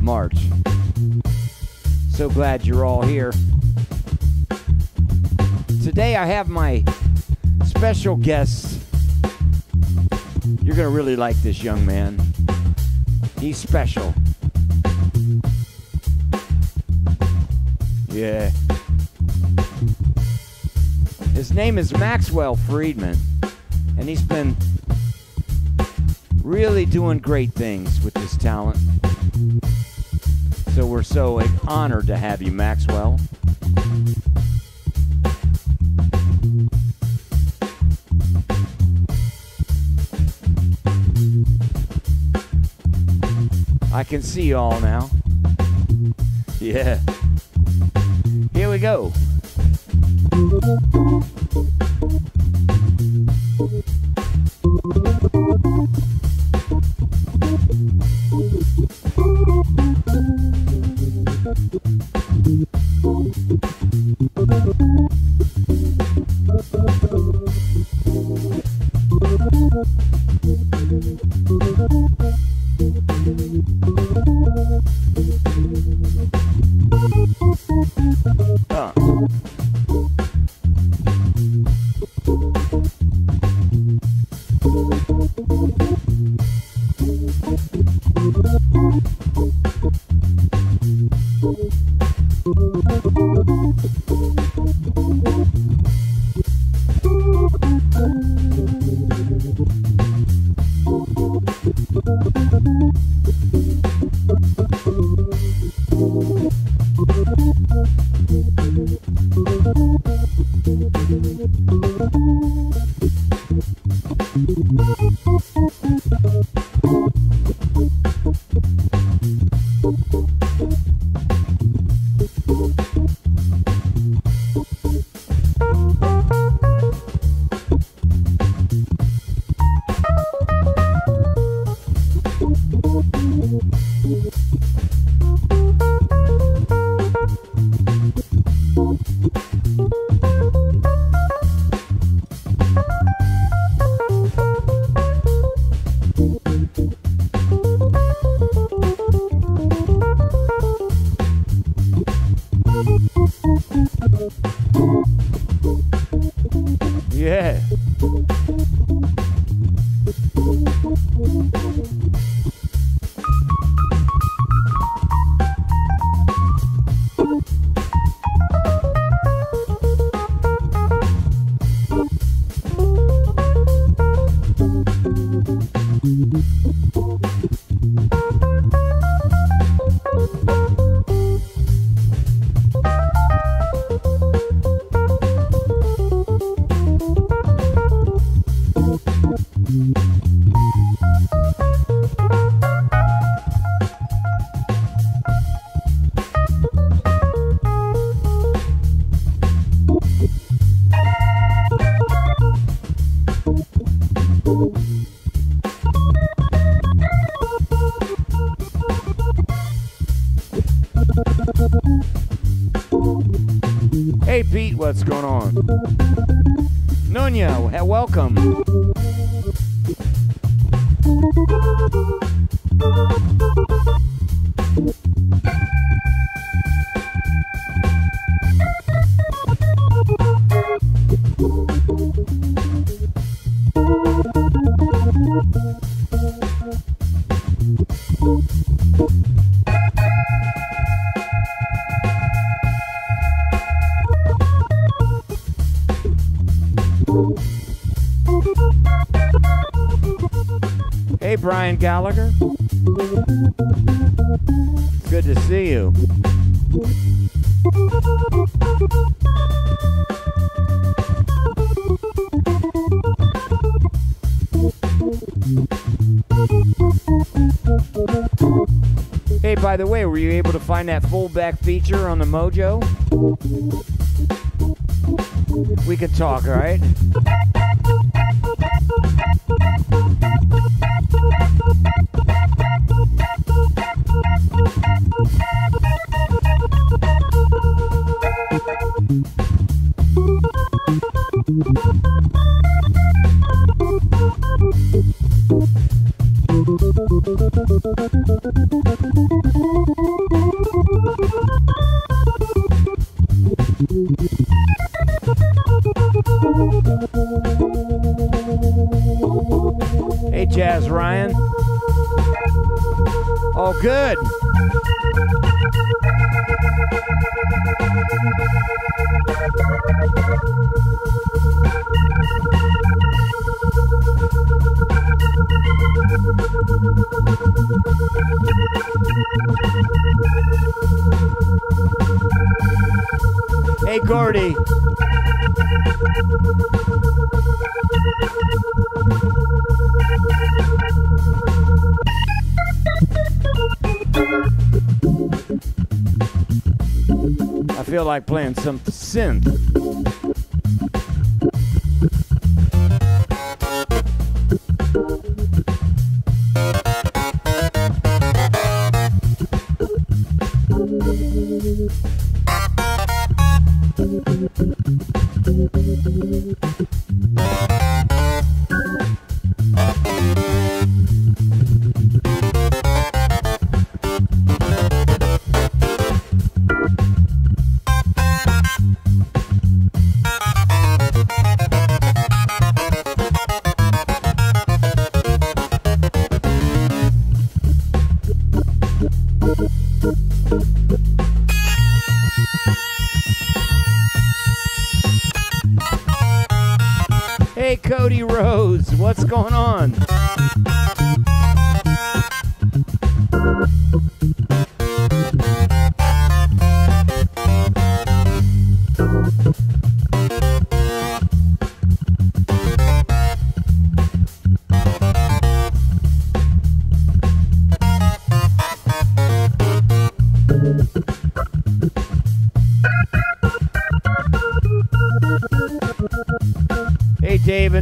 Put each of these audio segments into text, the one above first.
March. So glad you're all here. Today I have my special guest. You're going to really like this young man. He's special. Yeah. His name is Maxwell Friedman, and he's been really doing great things with his talent. So we're so honored to have you, Maxwell. I can see you all now. Yeah. Here we go. What's going on? Nunya, welcome. Gallagher. Good to see you. Hey, by the way, were you able to find that full back feature on the Mojo? We could talk, all right? Good. Hey, Gordy. Feel like playing some synth.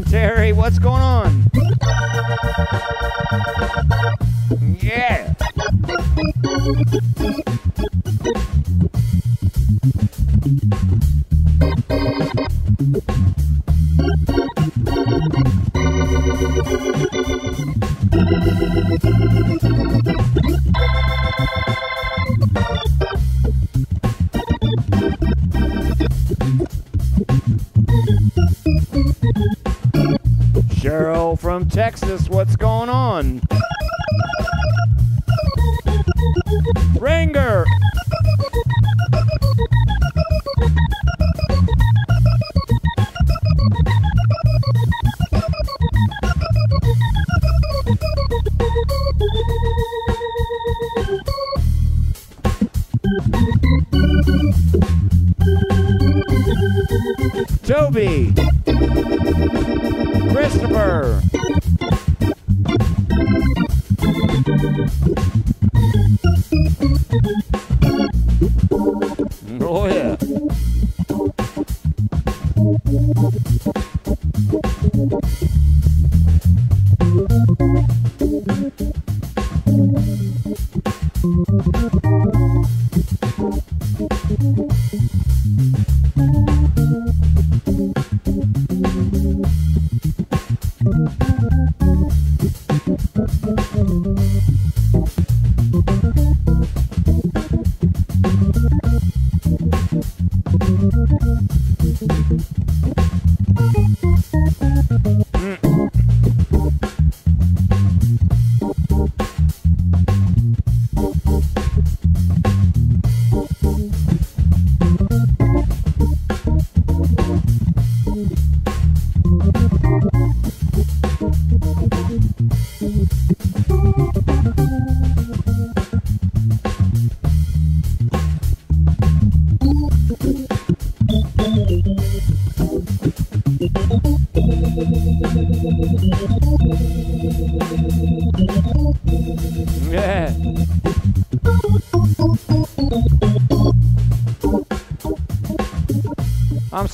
Terry, what's going on?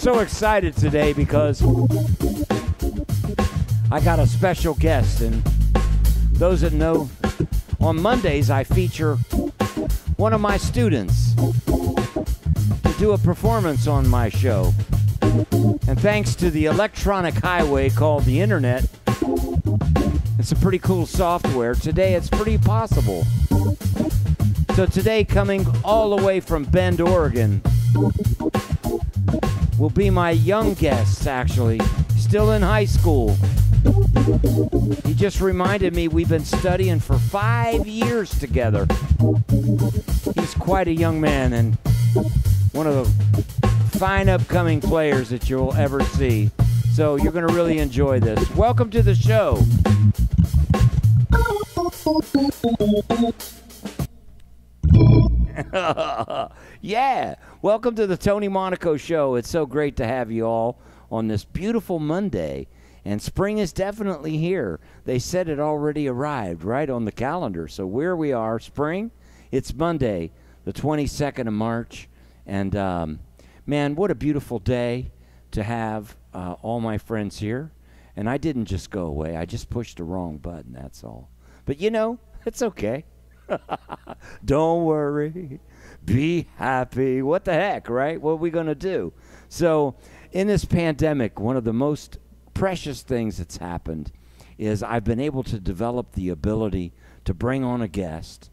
So excited today because I got a special guest, and those that know, on Mondays I feature one of my students to do a performance on my show. And thanks to the electronic highway called the internet, it's a pretty cool software. Today it's pretty possible. So today, coming all the way from Bend, Oregon, will be my young guest, actually, still in high school. He just reminded me we've been studying for five years together. He's quite a young man and one of the fine upcoming players that you'll ever see. So you're going to really enjoy this. Welcome to the show. yeah. Welcome to the Tony Monaco Show. It's so great to have you all on this beautiful Monday. And spring is definitely here. They said it already arrived right on the calendar. So where we are, spring, it's Monday, the 22nd of March. And um, man, what a beautiful day to have uh, all my friends here. And I didn't just go away, I just pushed the wrong button, that's all. But you know, it's okay. Don't worry. Be happy. What the heck, right? What are we going to do? So, in this pandemic, one of the most precious things that's happened is I've been able to develop the ability to bring on a guest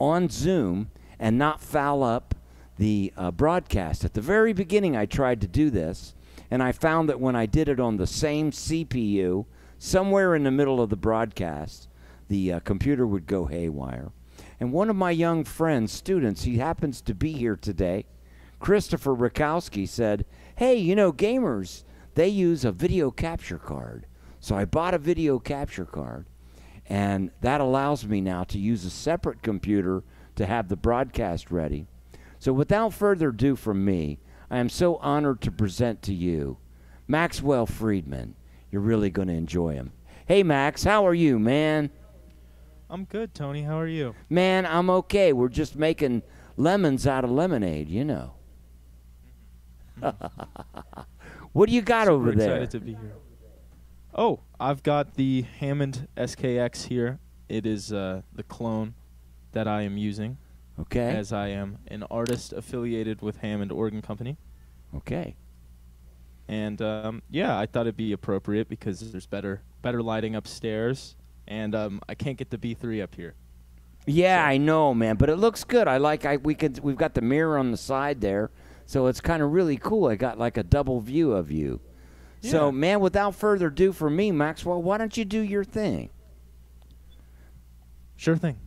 on Zoom and not foul up the uh, broadcast. At the very beginning, I tried to do this, and I found that when I did it on the same CPU, somewhere in the middle of the broadcast, the uh, computer would go haywire. And one of my young friends, students, he happens to be here today, Christopher Rakowski, said, Hey, you know, gamers, they use a video capture card. So I bought a video capture card, and that allows me now to use a separate computer to have the broadcast ready. So without further ado from me, I am so honored to present to you Maxwell Friedman. You're really going to enjoy him. Hey, Max, how are you, man? I'm good, Tony. How are you? Man, I'm okay. We're just making lemons out of lemonade, you know. what do you got Super over there? Excited to be here. Oh, I've got the Hammond SKX here. It is uh, the clone that I am using, Okay. as I am an artist affiliated with Hammond Organ Company. Okay. And um, yeah, I thought it'd be appropriate because there's better better lighting upstairs, and um, I can't get the B3 up here. Yeah, So- I know, man, but it looks good. I like I we could we've got the mirror on the side there, so it's kind of really cool. I got like a double view of you. So, man, without further ado for me, Maxwell, why don't you do your thing? Sure thing.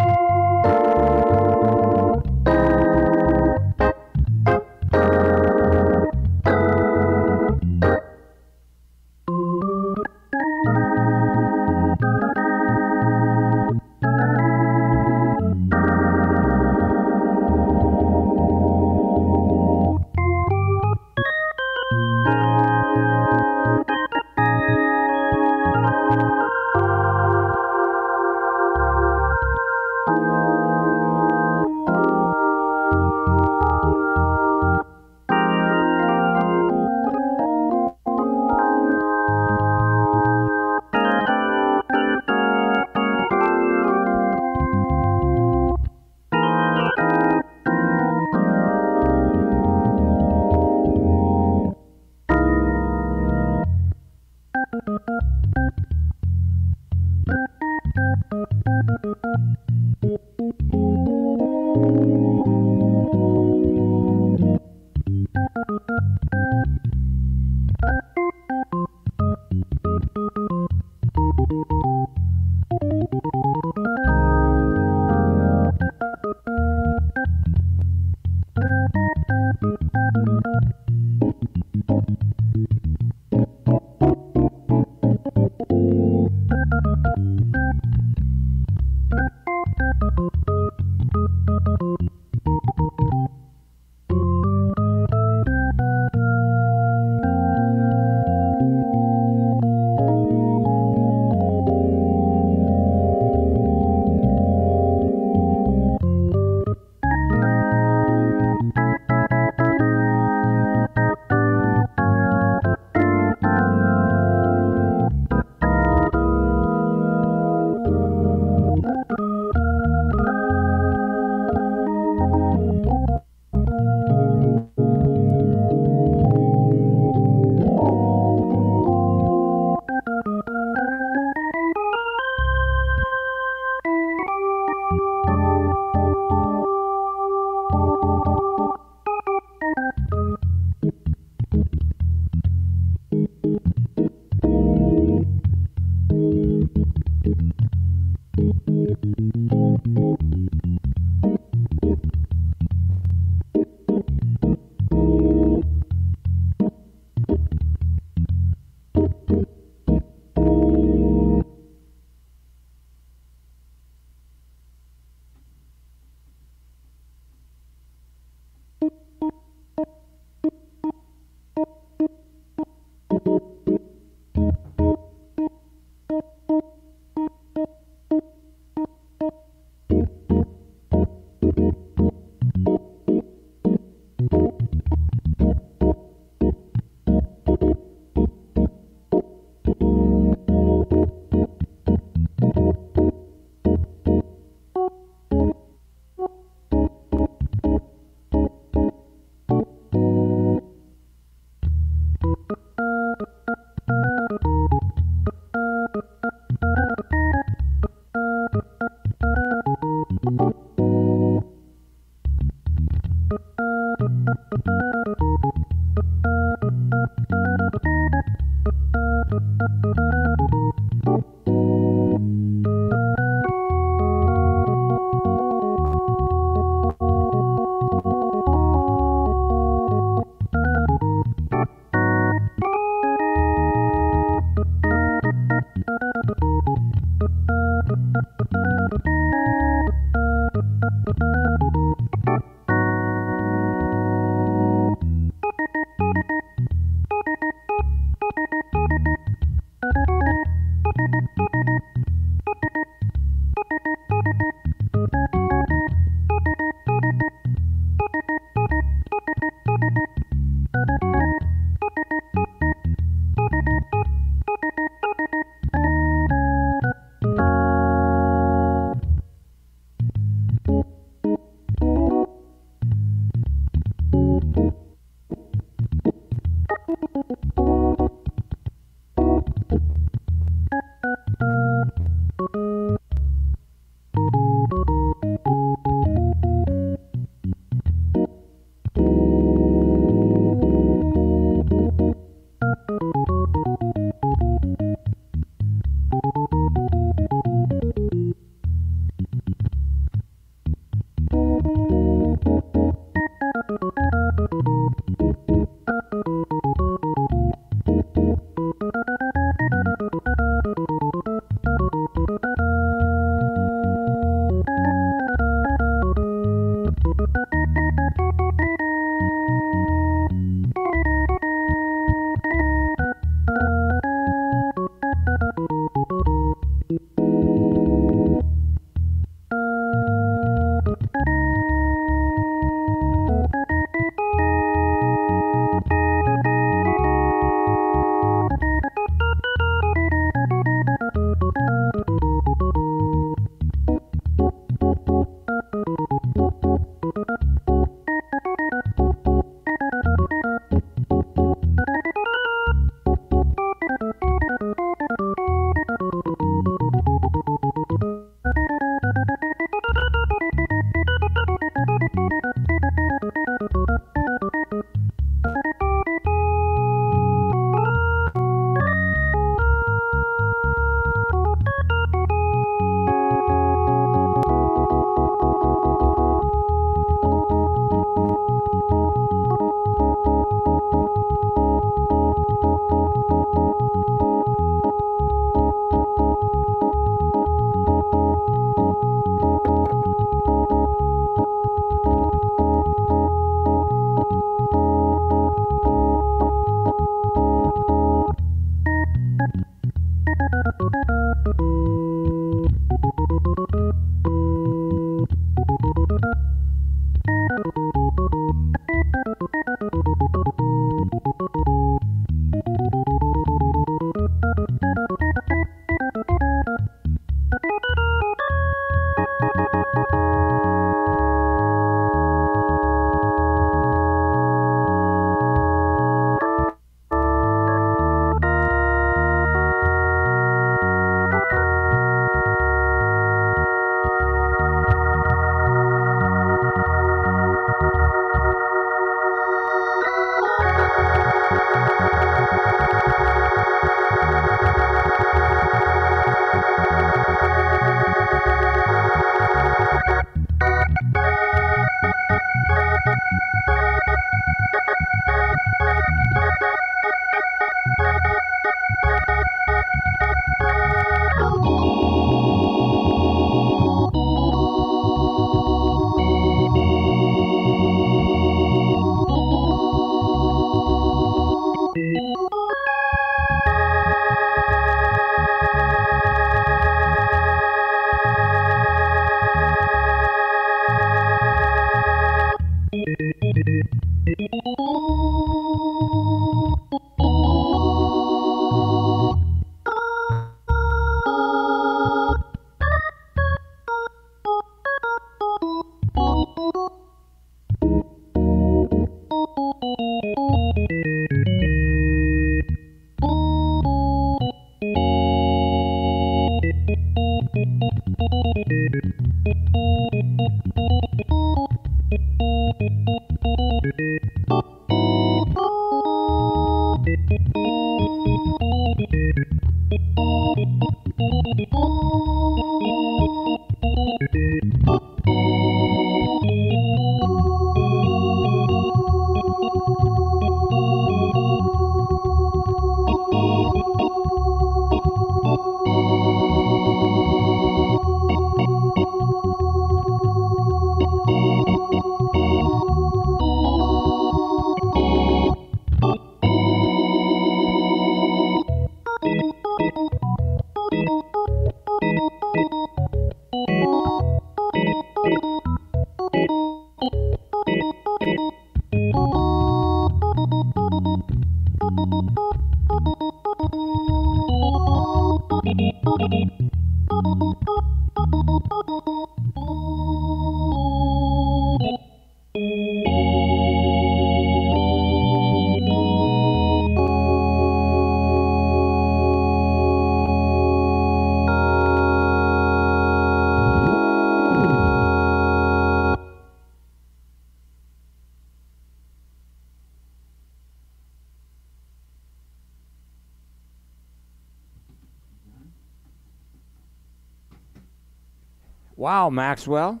Wow, Maxwell.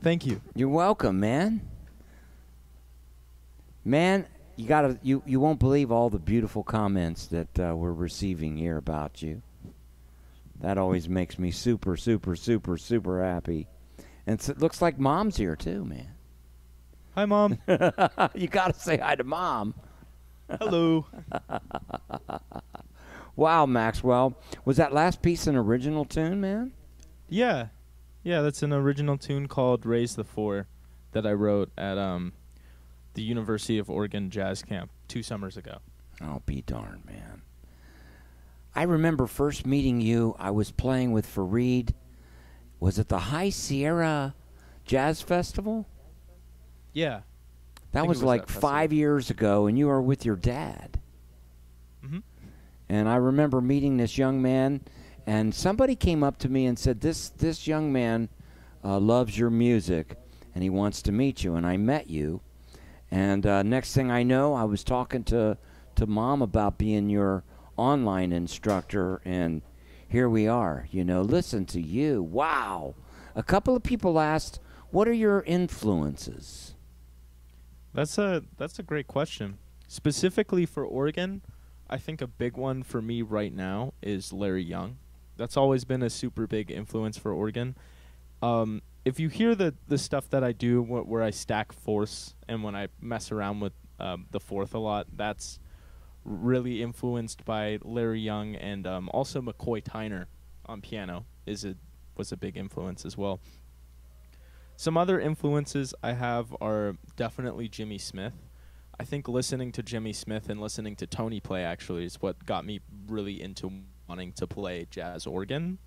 Thank you. You're welcome, man. Man, you gotta you you won't believe all the beautiful comments that uh, we're receiving here about you. That always makes me super, super, super, super happy. And it looks like mom's here too, man. Hi, mom. you gotta say hi to mom. Hello. Wow, Maxwell. Was that last piece an original tune, man? Yeah, yeah. That's an original tune called "Raise the Four that I wrote at um, the University of Oregon Jazz Camp two summers ago. I'll be darned, man. I remember first meeting you. I was playing with Fareed. Was it the High Sierra Jazz Festival? Yeah. That was, was like that five years ago, and you were with your dad. Mm-hmm. And I remember meeting this young man, and somebody came up to me and said, "This this young man uh, loves your music, and he wants to meet you." And I met you, and uh, next thing I know, I was talking to to mom about being your online instructor, and here we are. You know, listen to you. Wow. A couple of people asked, "What are your influences?" That's a that's a great question. Specifically for organ, I think a big one for me right now is Larry Young. That's always been a super big influence for organ. Um, if you hear the the stuff that I do wh- where I stack fourths and when I mess around with um, the fourth a lot, that's really influenced by Larry Young and um, also McCoy Tyner on piano is a was a big influence as well. Some other influences I have are definitely Jimmy Smith. I think listening to Jimmy Smith and listening to Tony play actually is what got me really into wanting to play jazz organ.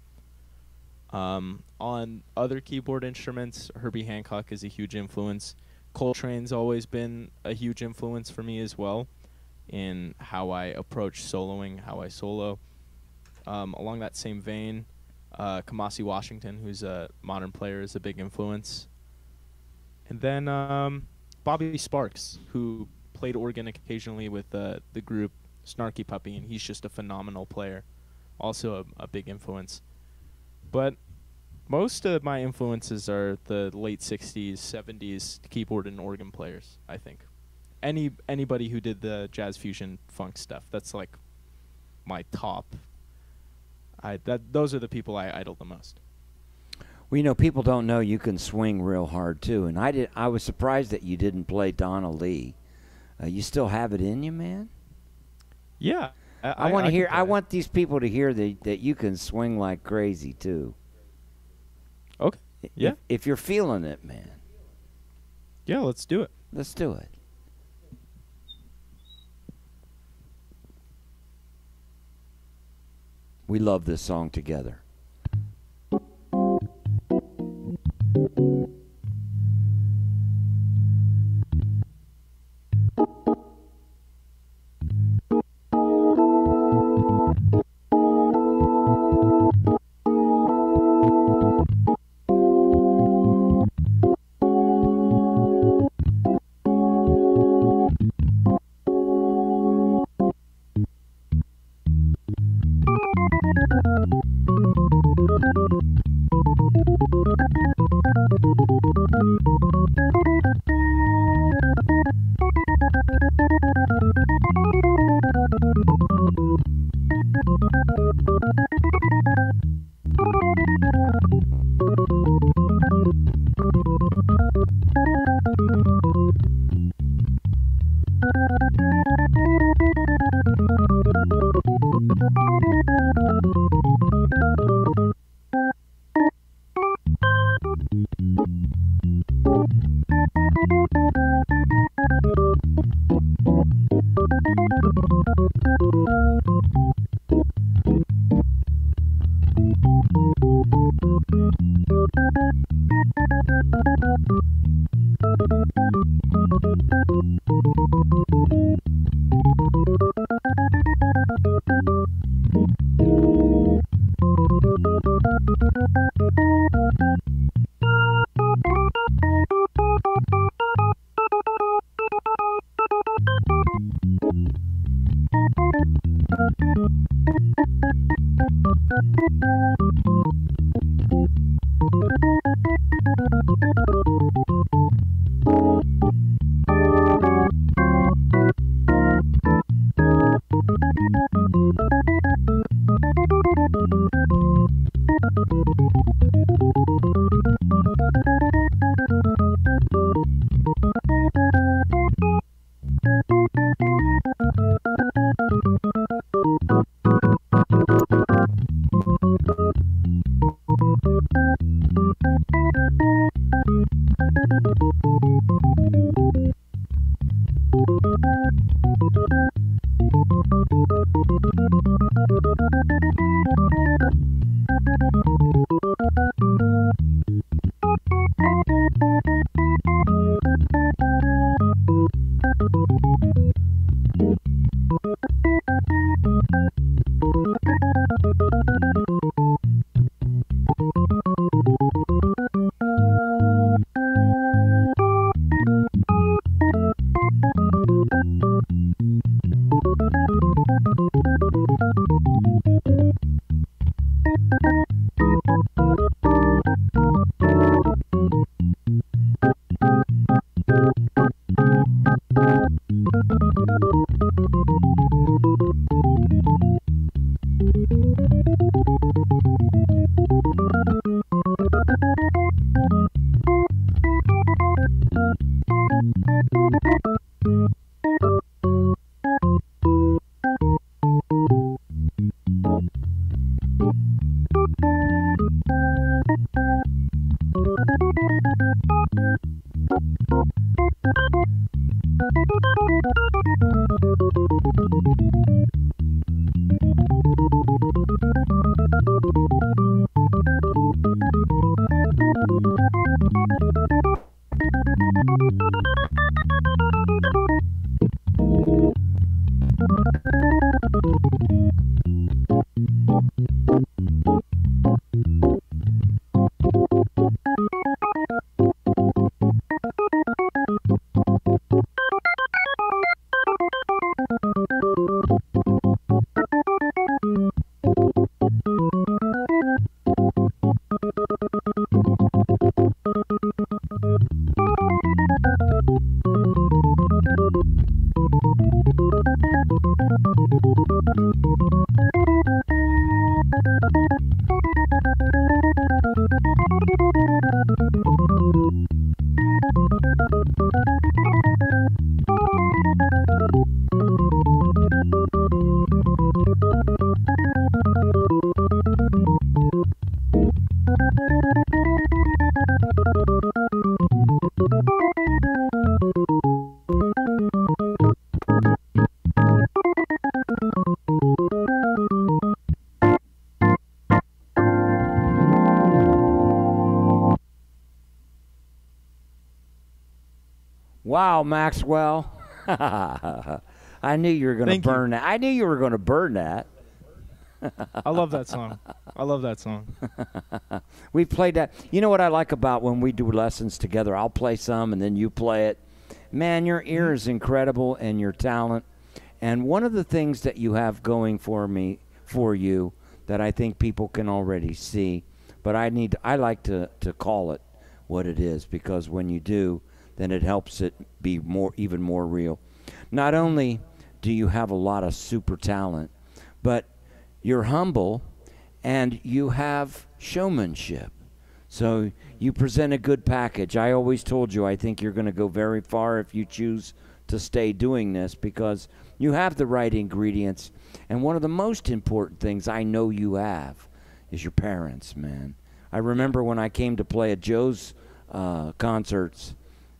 Um, on other keyboard instruments, Herbie Hancock is a huge influence. Coltrane's always been a huge influence for me as well in how I approach soloing, how I solo. Um, along that same vein, uh, Kamasi Washington, who's a modern player, is a big influence. And then um, Bobby Sparks, who played organ occasionally with uh, the group Snarky Puppy, and he's just a phenomenal player. Also a, a big influence. But most of my influences are the late 60s, 70s keyboard and organ players, I think. Any anybody who did the jazz fusion funk stuff, that's like my top. I that those are the people I idol the most. Well, you know, people don't know you can swing real hard too, and I did. I was surprised that you didn't play Donna Lee. Uh, you still have it in you, man. Yeah. I, want to hear. I want these people to hear that that you can swing like crazy too. Okay. If- Yeah. If, you're feeling it, man. Yeah, let's do it. Let's do it. We love this song together. Maxwell. I knew you were going to Thank you. burn that. I knew you were going to burn that. I love that song. I love that song. We played that. You know what I like about when we do lessons together? I'll play some and then you play it. Man, your ear mm-hmm. is incredible and your talent. And one of the things that you have going for me, for you, that I think people can already see, but I need, I like to, to call it what it is because when you do, then it helps it be more, even more real. Not only do you have a lot of super talent, but you're humble and you have showmanship. So you present a good package. I always told you I think you're going to go very far if you choose to stay doing this because you have the right ingredients. And one of the most important things I know you have is your parents, man. I remember when I came to play at Joe's uh, concerts,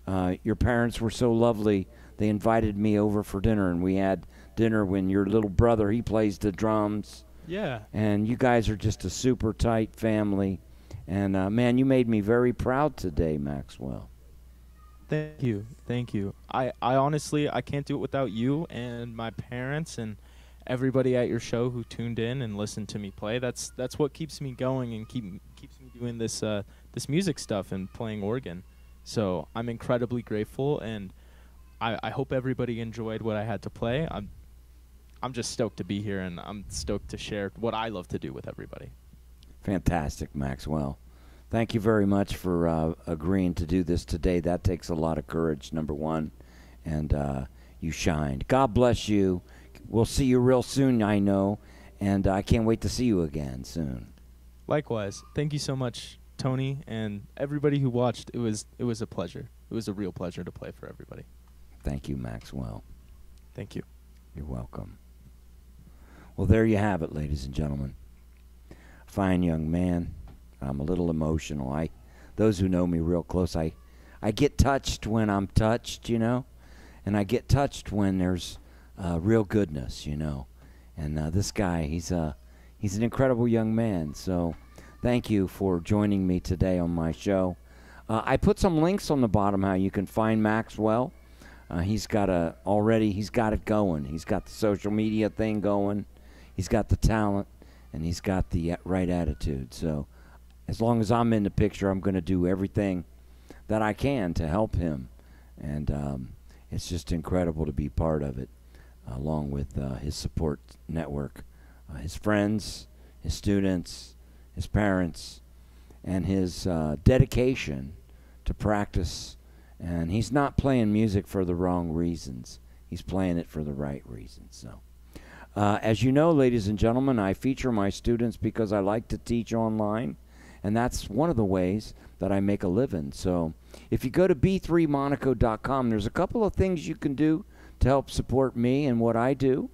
uh, your parents were so lovely. They invited me over for dinner, and we had dinner when your little brother he plays the drums Yeah. and you guys are just a super tight family. And uh, man, you made me very proud today, Maxwell. Thank you. Thank you. I, I honestly I can't do it without you and my parents and everybody at your show who tuned in and listened to me play. That's that's what keeps me going and keep keeps me doing this uh, this music stuff and playing organ. So I'm incredibly grateful and I, I hope everybody enjoyed what I had to play. I'm I'm just stoked to be here and I'm stoked to share what I love to do with everybody. Fantastic, Maxwell. Thank you very much for uh, agreeing to do this today. That takes a lot of courage, number one. And uh, you shined. God bless you. We'll see you real soon, I know. And I can't wait to see you again soon. Likewise. Thank you so much, Tony, and everybody who watched. It was it was a pleasure. It was a real pleasure to play for everybody. Thank you, Maxwell. Thank you. You're welcome. Well, there you have it, ladies and gentlemen. Fine young man. I'm a little emotional. I, those who know me real close, I, I get touched when I'm touched, you know, and I get touched when there's uh, real goodness, you know. And uh, this guy, he's a, he's an incredible young man. So, thank you for joining me today on my show. Uh, I put some links on the bottom how you can find Maxwell. Uh, he's got a already. He's got it going. He's got the social media thing going. He's got the talent, and he's got the uh, right attitude. So, as long as I'm in the picture, I'm going to do everything that I can to help him, and um, it's just incredible to be part of it, along with uh, his support network, uh, his friends, his students, his parents, and his uh, dedication to practice and he's not playing music for the wrong reasons. He's playing it for the right reasons. So, uh, as you know, ladies and gentlemen, I feature my students because I like to teach online, and that's one of the ways that I make a living. So, if you go to b3monaco.com, there's a couple of things you can do to help support me and what I do.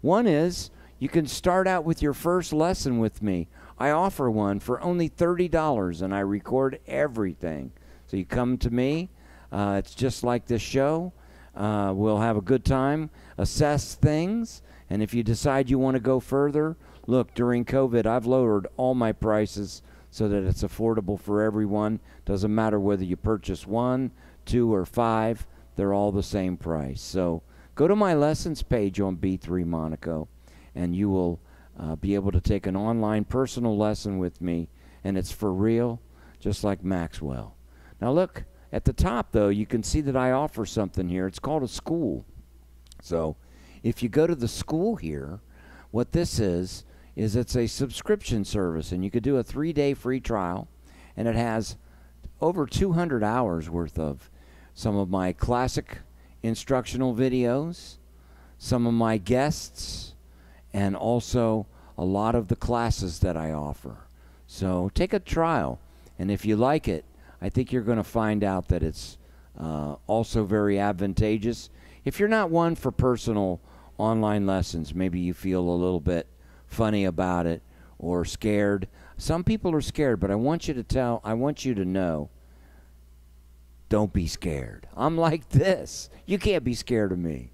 One is you can start out with your first lesson with me. I offer one for only $30, and I record everything. So, you come to me. Uh, it's just like this show. Uh, we'll have a good time, assess things, and if you decide you want to go further, look, during COVID, I've lowered all my prices so that it's affordable for everyone. Doesn't matter whether you purchase one, two, or five, they're all the same price. So go to my lessons page on B3 Monaco, and you will uh, be able to take an online personal lesson with me, and it's for real, just like Maxwell. Now, look. At the top, though, you can see that I offer something here. It's called a school. So, if you go to the school here, what this is, is it's a subscription service, and you could do a three day free trial, and it has over 200 hours worth of some of my classic instructional videos, some of my guests, and also a lot of the classes that I offer. So, take a trial, and if you like it, I think you're going to find out that it's uh, also very advantageous. If you're not one for personal online lessons, maybe you feel a little bit funny about it or scared. Some people are scared, but I want you to tell, I want you to know don't be scared. I'm like this. You can't be scared of me.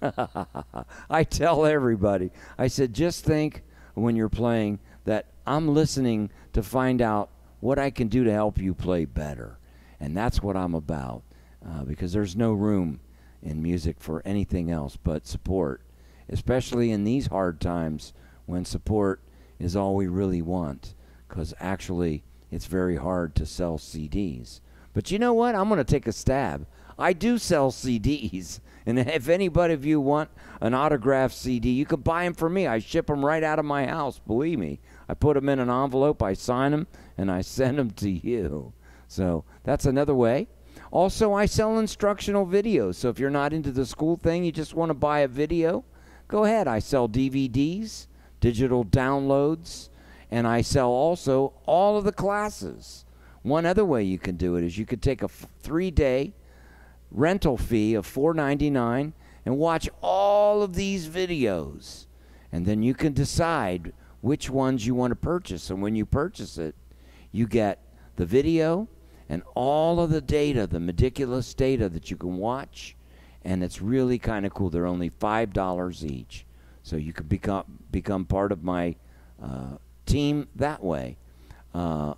I tell everybody, I said, just think when you're playing that I'm listening to find out what I can do to help you play better. And that's what I'm about uh, because there's no room in music for anything else but support, especially in these hard times when support is all we really want. Because actually, it's very hard to sell CDs. But you know what? I'm going to take a stab. I do sell CDs. And if anybody of you want an autographed CD, you can buy them for me. I ship them right out of my house, believe me. I put them in an envelope, I sign them, and I send them to you. So that's another way. Also, I sell instructional videos. So if you're not into the school thing, you just want to buy a video, go ahead. I sell DVDs, digital downloads, and I sell also all of the classes. One other way you can do it is you could take a f- three day rental fee of $4.99 and watch all of these videos. And then you can decide which ones you want to purchase. And when you purchase it, you get the video and all of the data, the meticulous data that you can watch. And it's really kind of cool. They're only $5 each. So you can become, become part of my uh, team that way. Uh,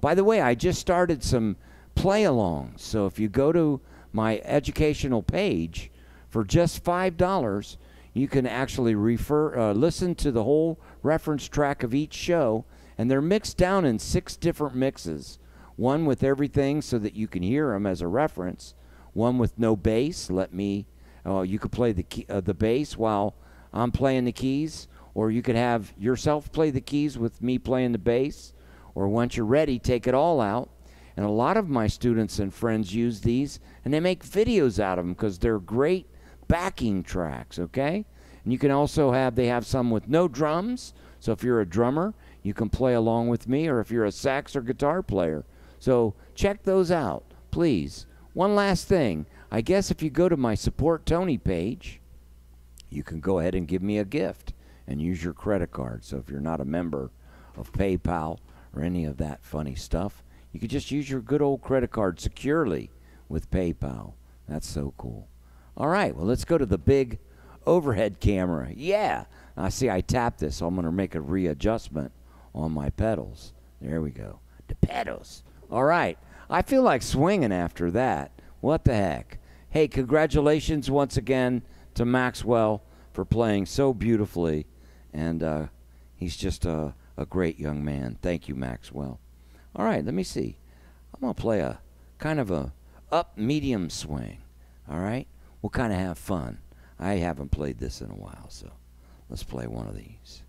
by the way, I just started some play alongs. So if you go to my educational page for just $5, you can actually refer uh, listen to the whole reference track of each show and they're mixed down in six different mixes. One with everything so that you can hear them as a reference. One with no bass let me uh, you could play the key, uh, the bass while i'm playing the keys or you could have yourself play the keys with me playing the bass or once you're ready take it all out and a lot of my students and friends use these and they make videos out of them because they're great backing tracks, okay? And you can also have, they have some with no drums. So if you're a drummer, you can play along with me, or if you're a sax or guitar player. So check those out, please. One last thing. I guess if you go to my Support Tony page, you can go ahead and give me a gift and use your credit card. So if you're not a member of PayPal or any of that funny stuff, you could just use your good old credit card securely with PayPal. That's so cool. All right, well, let's go to the big overhead camera. Yeah. I see I tapped this, so I'm going to make a readjustment on my pedals. There we go. The pedals. All right. I feel like swinging after that. What the heck? Hey, congratulations once again to Maxwell for playing so beautifully. And uh, he's just a, a great young man. Thank you, Maxwell. All right, let me see. I'm going to play a kind of a up medium swing. All right? We'll kind of have fun. I haven't played this in a while, so let's play one of these.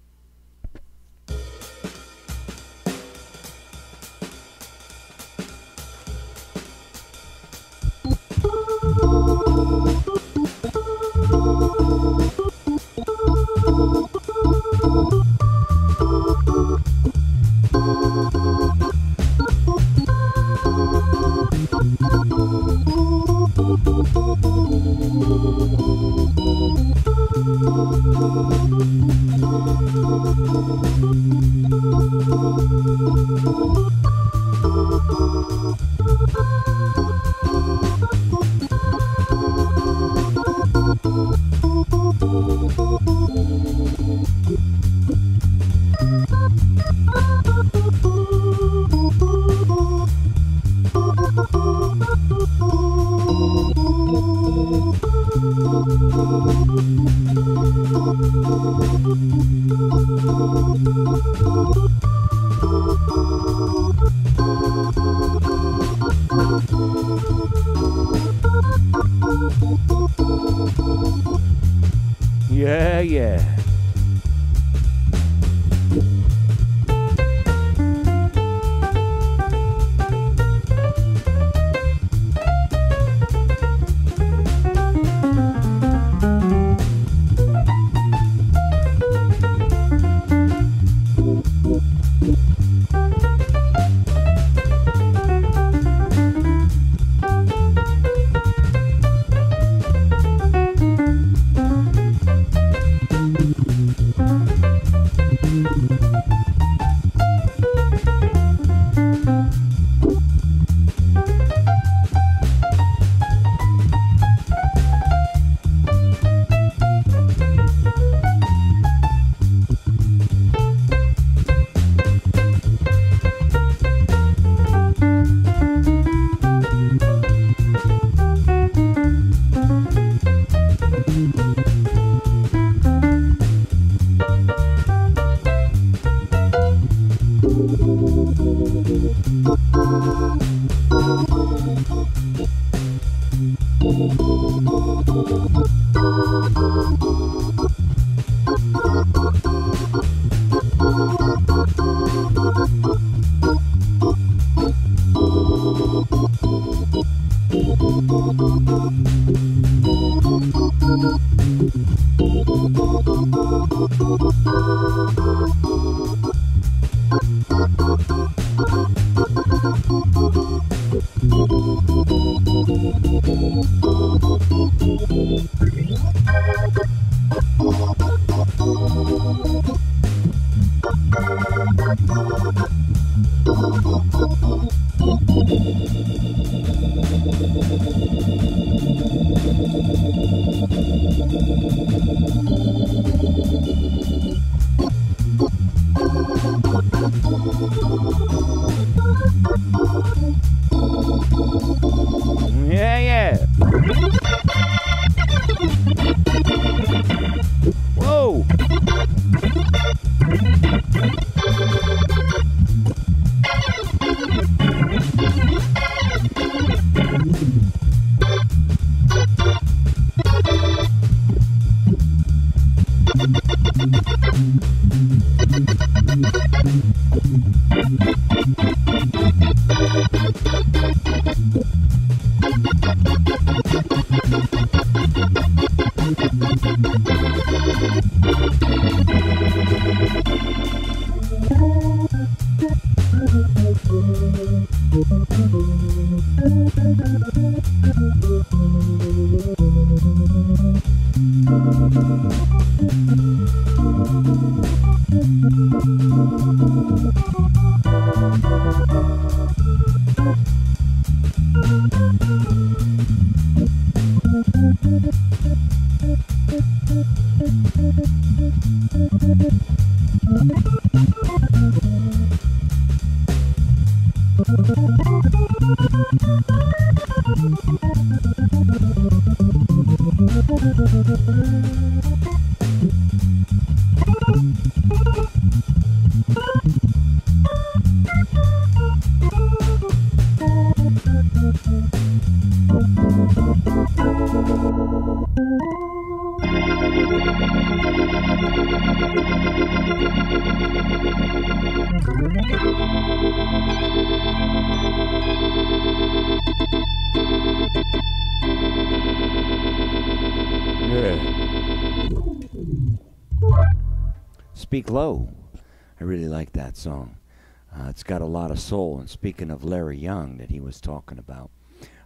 It's got a lot of soul. And speaking of Larry Young that he was talking about,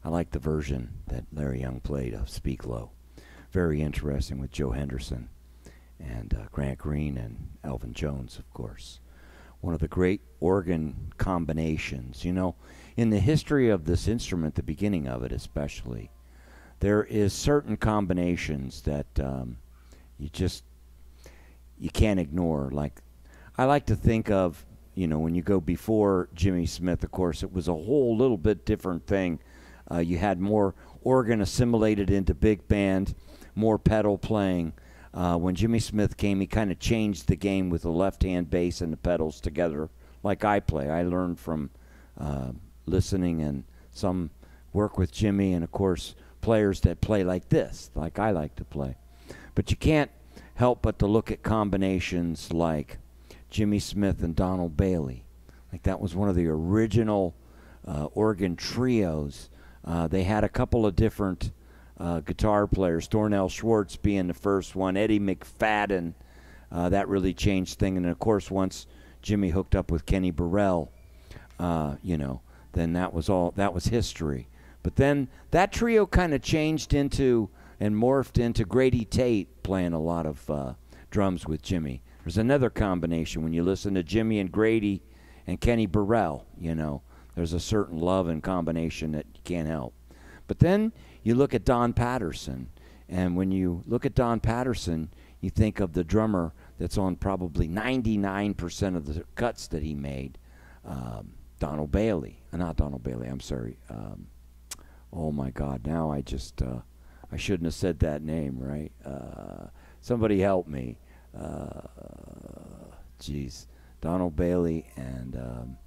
I like the version that Larry Young played of Speak Low. Very interesting with Joe Henderson and uh, Grant Green and Elvin Jones, of course. One of the great organ combinations. You know, in the history of this instrument, the beginning of it especially, there is certain combinations that um, you just you can't ignore. Like I like to think of, you know, when you go before Jimmy Smith, of course, it was a whole little bit different thing. Uh, you had more organ assimilated into big band, more pedal playing. Uh, when Jimmy Smith came, he kind of changed the game with the left hand bass and the pedals together, like I play. I learned from uh, listening and some work with Jimmy, and of course, players that play like this, like I like to play. But you can't help but to look at combinations like Jimmy Smith and Donald Bailey. Like that was one of the original uh, organ trios. Uh, they had a couple of different uh, guitar players, Thornel Schwartz being the first one, Eddie McFadden. Uh, that really changed things. And of course, once Jimmy hooked up with Kenny Burrell, uh, you know, then that was all, that was history. But then that trio kind of changed into and morphed into Grady Tate playing a lot of uh, drums with Jimmy. There's another combination when you listen to Jimmy and Grady and Kenny Burrell, you know, there's a certain love and combination that you can't help. But then you look at Don Patterson, and when you look at Don Patterson, you think of the drummer that's on probably 99% of the cuts that he made, um, Donald Bailey. Uh, not Donald Bailey, I'm sorry. Um, oh my God, now I just. Uh, I shouldn't have said that name, right? Uh, somebody help me. Jeez. Uh, Donald Bailey and um,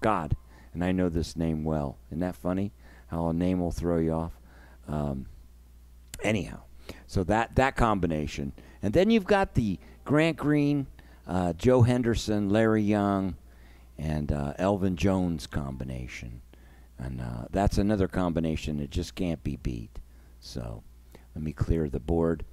God. And I know this name well. Isn't that funny? How a name will throw you off? Um, anyhow, So that that combination, and then you've got the Grant Green, uh, Joe Henderson, Larry Young, and uh, Elvin Jones combination, and uh, that's another combination that just can't be beat. So let me clear the board.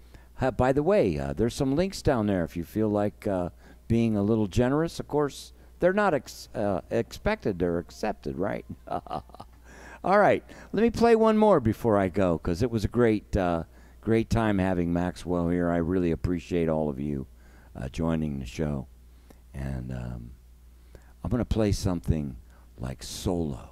By the way, uh, there's some links down there if you feel like uh, being a little generous. Of course, they're not ex- uh, expected; they're accepted, right? All right, let me play one more before I go because it was a great, uh, great time having Maxwell here. I really appreciate all of you uh, joining the show, and um, I'm going to play something like solo.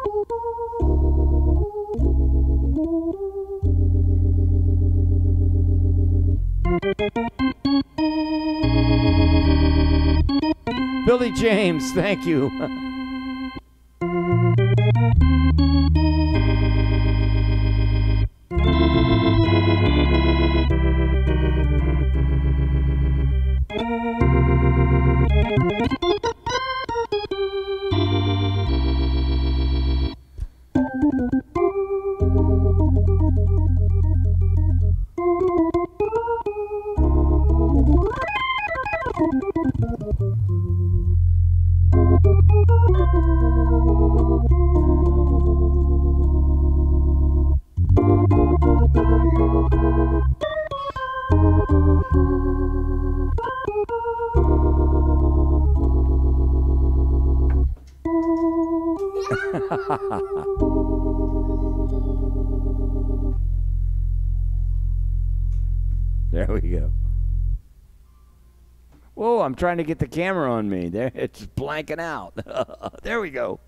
Billy James, thank you. trying to get the camera on me. There it's blanking out. there we go.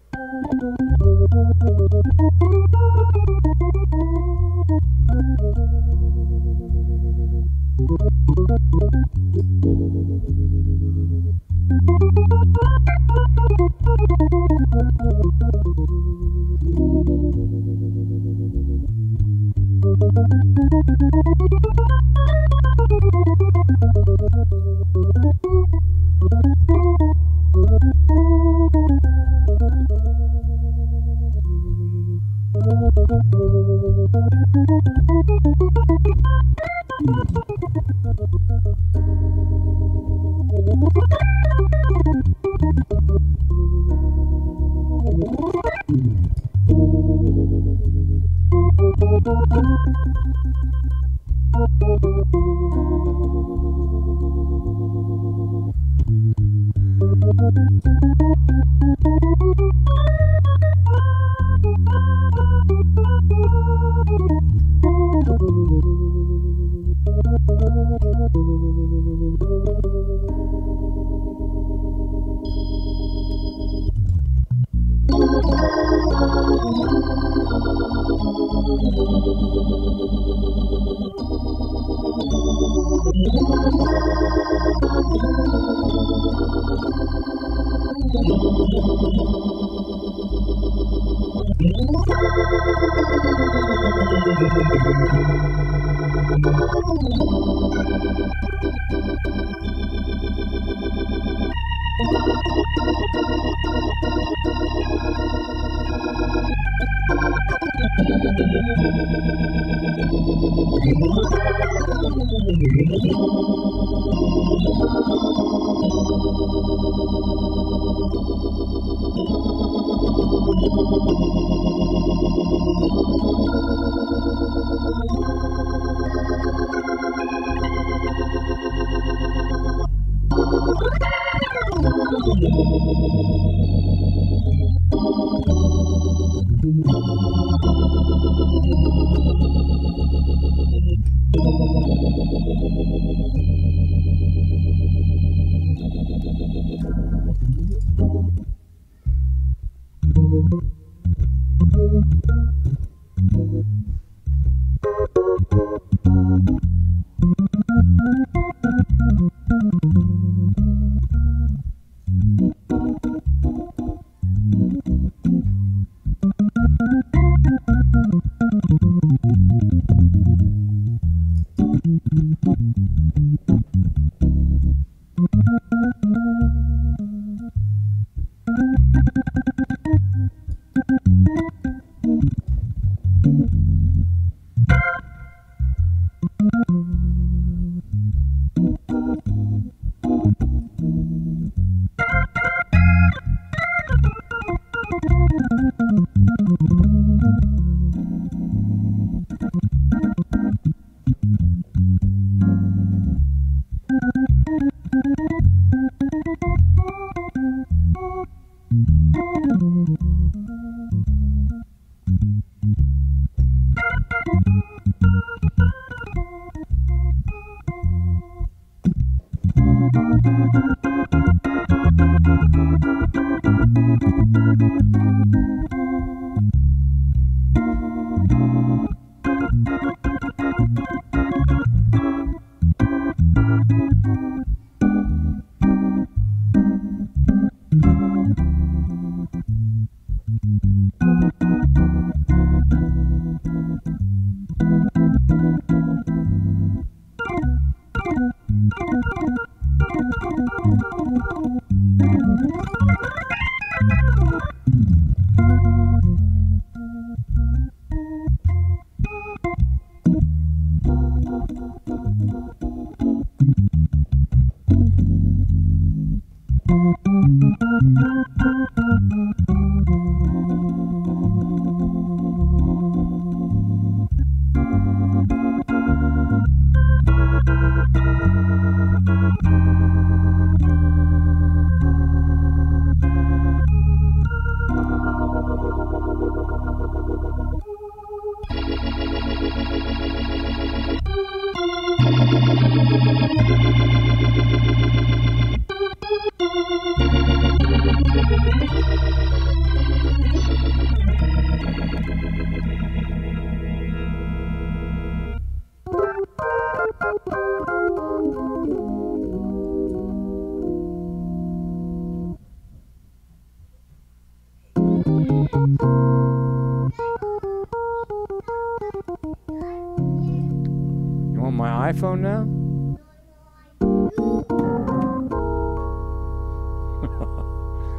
iPhone now?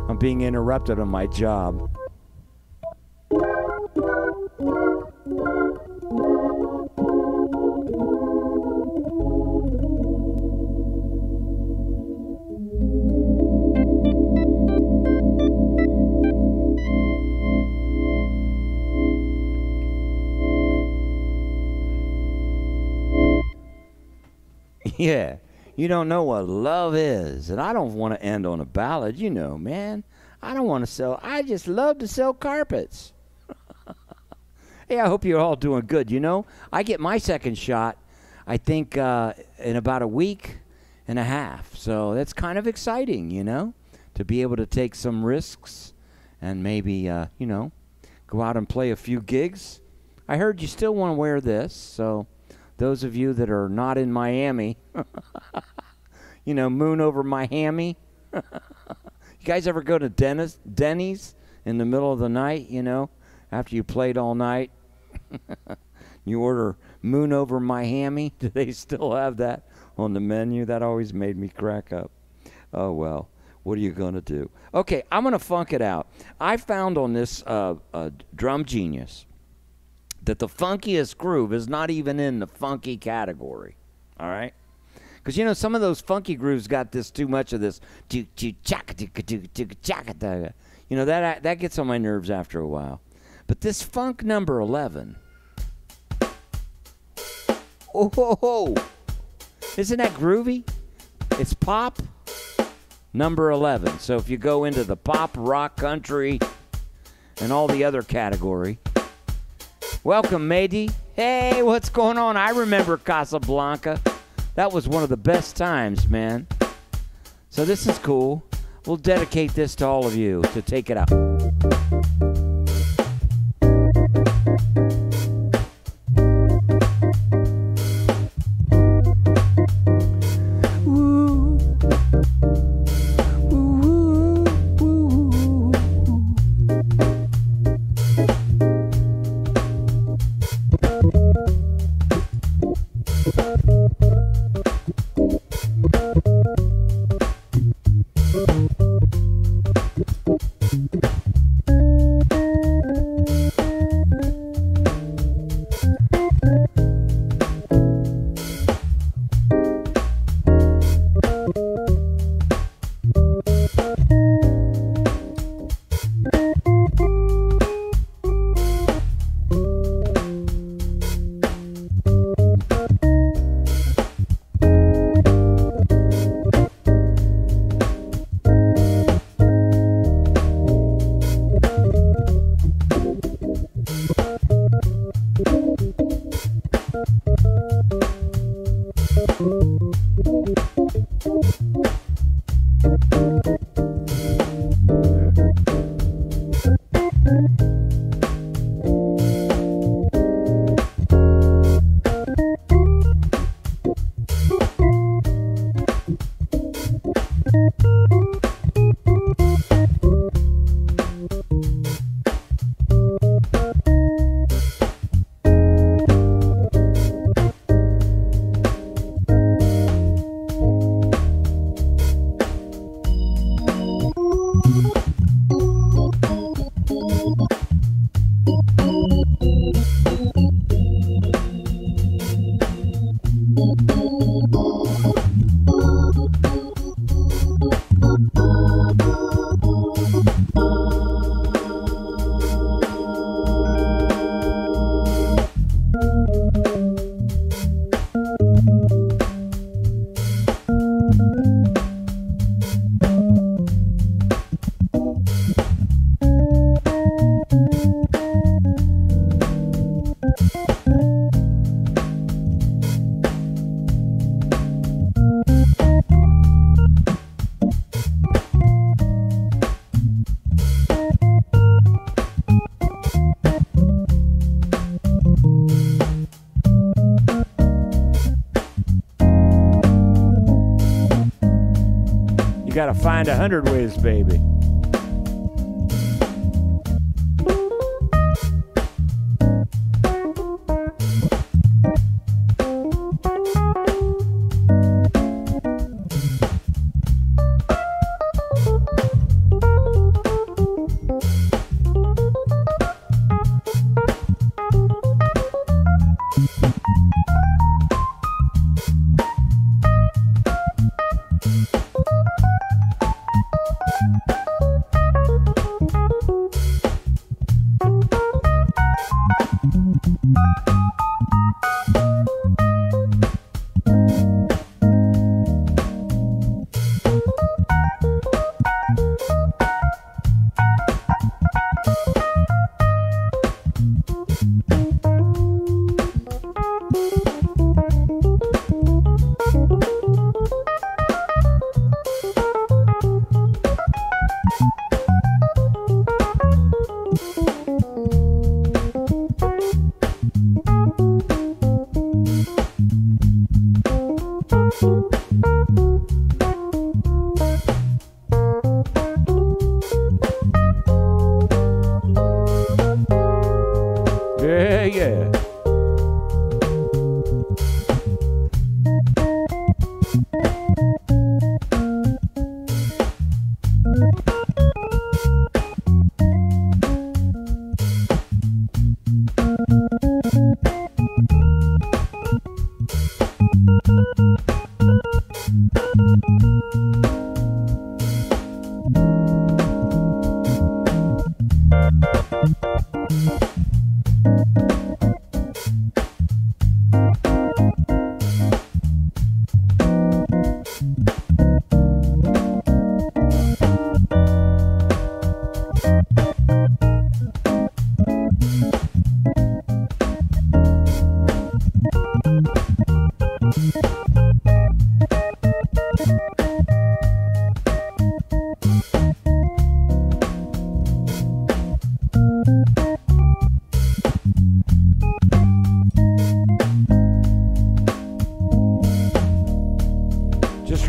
I'm being interrupted on my job. Yeah, you don't know what love is. And I don't want to end on a ballad, you know, man. I don't want to sell, I just love to sell carpets. hey, I hope you're all doing good. You know, I get my second shot, I think, uh, in about a week and a half. So that's kind of exciting, you know, to be able to take some risks and maybe, uh, you know, go out and play a few gigs. I heard you still want to wear this, so those of you that are not in Miami, you know, moon over hammy. you guys ever go to Dennis, Denny's in the middle of the night, you know, after you played all night? you order moon over Miami. Do they still have that on the menu? That always made me crack up. Oh, well. What are you going to do? Okay, I'm going to funk it out. I found on this uh, uh, Drum Genius that the funkiest groove is not even in the funky category. All right? Because, you know, some of those funky grooves got this too much of this. You know, that, that gets on my nerves after a while. But this funk number 11. Oh, ho, ho. Isn't that groovy? It's pop number 11. So if you go into the pop, rock, country, and all the other category, Welcome, matey. Hey, what's going on? I remember Casablanca. That was one of the best times, man. So this is cool. We'll dedicate this to all of you to take it out. You gotta find a hundred ways, baby.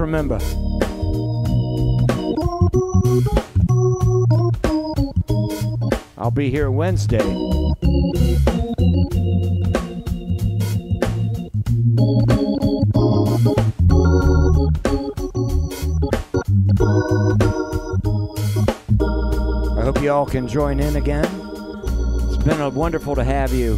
Remember. I'll be here Wednesday. I hope you all can join in again. It's been wonderful to have you.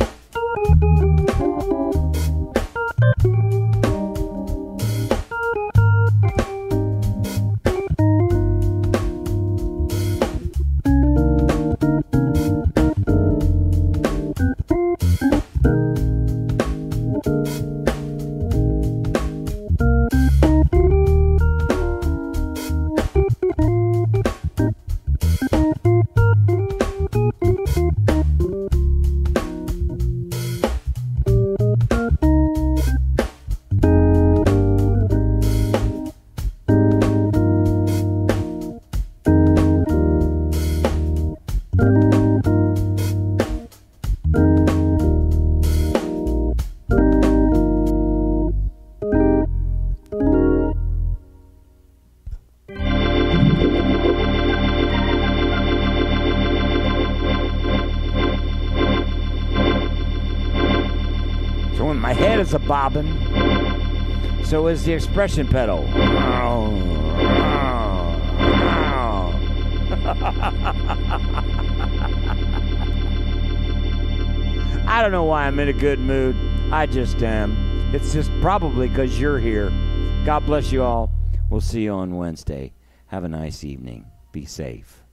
Is the expression pedal. I don't know why I'm in a good mood. I just am. It's just probably because you're here. God bless you all. We'll see you on Wednesday. Have a nice evening. Be safe.